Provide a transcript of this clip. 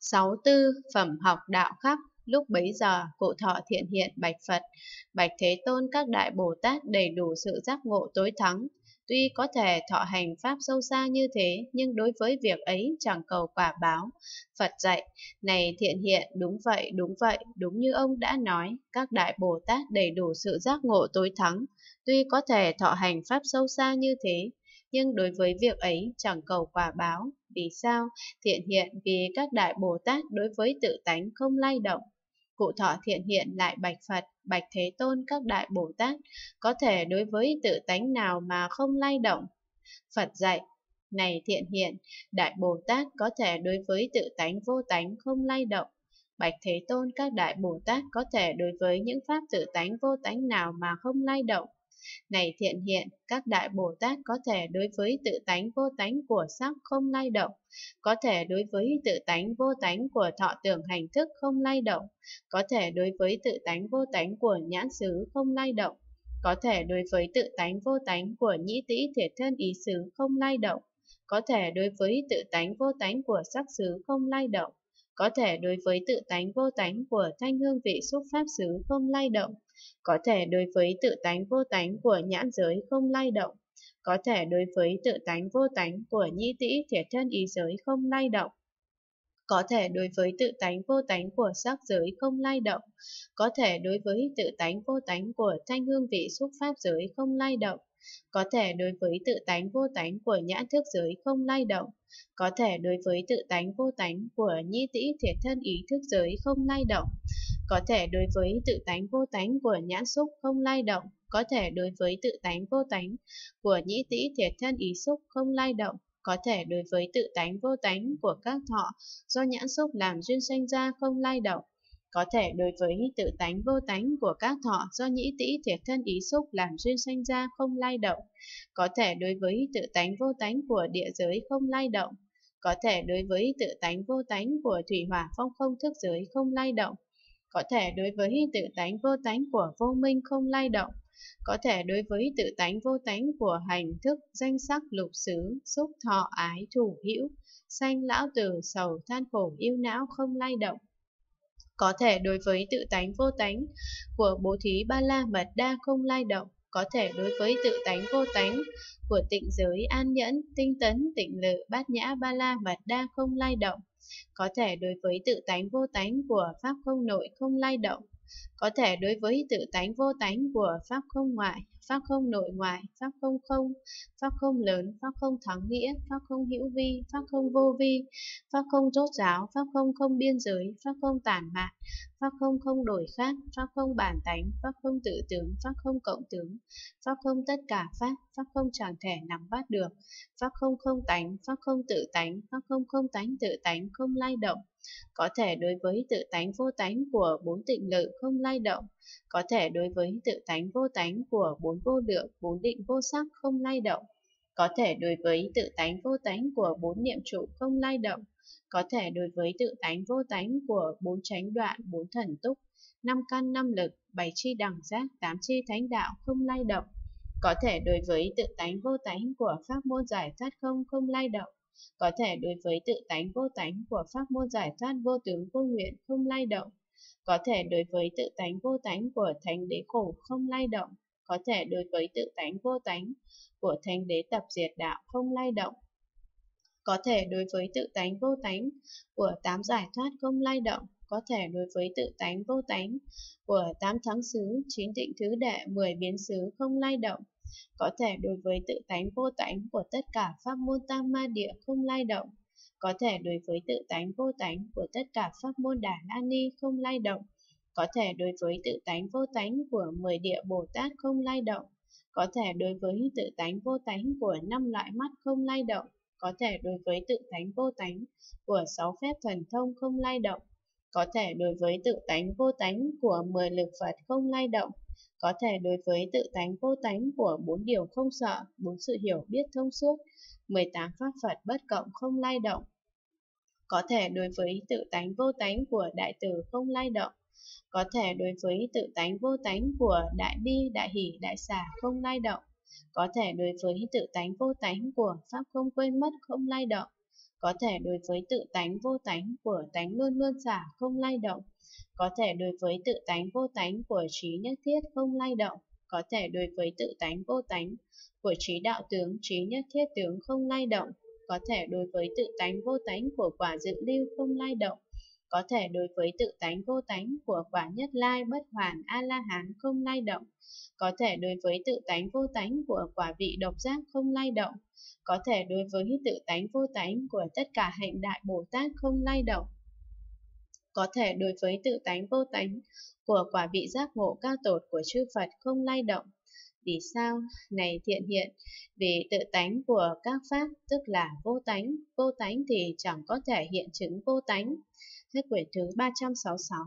Sáu tư, phẩm học đạo khắp, lúc bấy giờ, cụ thọ thiện hiện bạch Phật, bạch Thế Tôn các đại Bồ Tát đầy đủ sự giác ngộ tối thắng. Tuy có thể thọ hành pháp sâu xa như thế, nhưng đối với việc ấy chẳng cầu quả báo. Phật dạy, này thiện hiện, đúng vậy, đúng vậy, đúng như ông đã nói, các đại Bồ Tát đầy đủ sự giác ngộ tối thắng. Tuy có thể thọ hành pháp sâu xa như thế, nhưng đối với việc ấy chẳng cầu quả báo. Vì sao? Thiện hiện vì các đại Bồ Tát đối với tự tánh không lay động. Cụ thọ thiện hiện lại bạch Phật, bạch Thế Tôn các đại Bồ Tát, có thể đối với tự tánh nào mà không lay động. Phật dạy, này thiện hiện, đại Bồ Tát có thể đối với tự tánh vô tánh không lay động. Bạch Thế Tôn các đại Bồ Tát có thể đối với những pháp tự tánh vô tánh nào mà không lay động. Này thiện hiện, các đại Bồ Tát có thể đối với tự tánh vô tánh của sắc không lay động, có thể đối với tự tánh vô tánh của thọ tưởng hành thức không lay động, có thể đối với tự tánh vô tánh của nhãn xứ không lay động, có thể đối với tự tánh vô tánh của nhĩ tĩ thiệt thân ý xứ không lay động, có thể đối với tự tánh vô tánh của sắc xứ không lay động, có thể đối với tự tánh vô tánh của thanh hương vị xúc pháp xứ không lay động, có thể đối với tự tánh vô tánh của nhãn giới không lay động, có thể đối với tự tánh vô tánh của nhĩ tĩ thiệt thân ý giới không lay động, có thể đối với tự tánh vô tánh của sắc giới không lay động, có thể đối với tự tánh vô tánh của thanh hương vị xúc pháp giới không lay động, có thể đối với tự tánh vô tánh của nhãn thức giới không lay động, có thể đối với tự tánh vô tánh của nhĩ tĩ thiệt thân ý thức giới không lay động, có thể đối với tự tánh vô tánh của nhãn xúc không lay động, có thể đối với tự tánh vô tánh của nhĩ tĩ thiệt thân ý xúc không lay động, có thể đối với tự tánh vô tánh của các thọ do nhãn xúc làm duyên sanh ra không lay động, có thể đối với tự tánh vô tánh của các thọ do nhĩ tĩ thiệt thân ý xúc làm duyên sanh ra không lay động, có thể đối với tự tánh vô tánh của địa giới không lay động, có thể đối với tự tánh vô tánh của thủy hỏa phong không thức giới không lay động, có thể đối với tự tánh vô tánh của vô minh không lay động, có thể đối với tự tánh vô tánh của hành thức, danh sắc, lục xứ, xúc thọ, ái, thủ, hữu, sanh, lão tử, sầu, than khổ, yêu não không lay động. Có thể đối với tự tánh vô tánh của bố thí ba la mật đa không lai động, có thể đối với tự tánh vô tánh của tịnh giới an nhẫn, tinh tấn, tịnh lự, bát nhã ba la mật đa không lai động, có thể đối với tự tánh vô tánh của pháp không nội không lai động, có thể đối với tự tánh vô tánh của pháp không ngoại, pháp không nội ngoại, pháp không không, pháp không lớn, pháp không thắng nghĩa, pháp không hữu vi, pháp không vô vi, pháp không chốt giáo, pháp không không biên giới, pháp không tản mạn, pháp không không đổi khác, pháp không bản tánh, pháp không tự tướng, pháp không cộng tướng, pháp không tất cả pháp, pháp không chẳng thể nắm bắt được, pháp không không tánh, pháp không tự tánh, pháp không không tánh tự tánh, không lay động, có thể đối với tự tánh vô tánh của bốn tịnh lự không lay động, có thể đối với tự tánh vô tánh của bốn vô lượng, bốn định vô sắc không lay động, có thể đối với tự tánh vô tánh của bốn niệm trụ không lay động, có thể đối với tự tánh vô tánh của bốn chánh đoạn, bốn thần túc, năm căn năm lực, bảy chi đẳng giác, tám chi thánh đạo không lay động, có thể đối với tự tánh vô tánh của pháp môn giải thoát không không lay động, có thể đối với tự tánh vô tánh của pháp môn giải thoát vô tướng vô nguyện không lay động, có thể đối với tự tánh vô tánh của thánh đế khổ không lay động, có thể đối với tự tánh vô tánh của thánh đế tập diệt đạo không lay động, có thể đối với tự tánh vô tánh của tám giải thoát không lay động, có thể đối với tự tánh vô tánh của tám thắng xứ, chín tịnh thứ đệ, mười biến xứ không lay động, có thể đối với tự tánh vô tánh của tất cả pháp môn tam ma địa không lay động, có thể đối với tự tánh vô tánh của tất cả pháp môn đà la ni không lay động, có thể đối với tự tánh vô tánh của mười địa Bồ Tát không lay động, có thể đối với tự tánh vô tánh của năm loại mắt không lay động, có thể đối với tự tánh vô tánh của sáu phép thần thông không lay động, có thể đối với tự tánh vô tánh của mười lực Phật không lay động, có thể đối với tự tánh vô tánh của bốn điều không sợ, bốn sự hiểu biết thông suốt, 18 pháp Phật bất cộng không lay động. Có thể đối với tự tánh vô tánh của đại tử không lay động. Có thể đối với tự tánh vô tánh của đại bi, đại hỷ, đại xả không lay động. Có thể đối với tự tánh vô tánh của pháp không quên mất không lay động. có thể đối với tự tánh vô tánh của tánh luôn luôn xả không lay động, có thể đối với tự tánh vô tánh của trí nhất thiết không lay động, có thể đối với tự tánh vô tánh của trí đạo tướng trí nhất thiết tướng không lay động, có thể đối với tự tánh vô tánh của quả dự lưu không lay động, có thể đối với tự tánh vô tánh của quả nhất lai bất hoàn A-la-hán không lay động, có thể đối với tự tánh vô tánh của quả vị độc giác không lay động, có thể đối với tự tánh vô tánh của tất cả hạnh đại Bồ Tát không lay động, có thể đối với tự tánh vô tánh của quả vị giác ngộ cao tột của chư Phật không lay động. Vì sao? Này thiện hiện, vì tự tánh của các pháp tức là vô tánh, vô tánh thì chẳng có thể hiện chứng vô tánh. Hết quyển thứ 366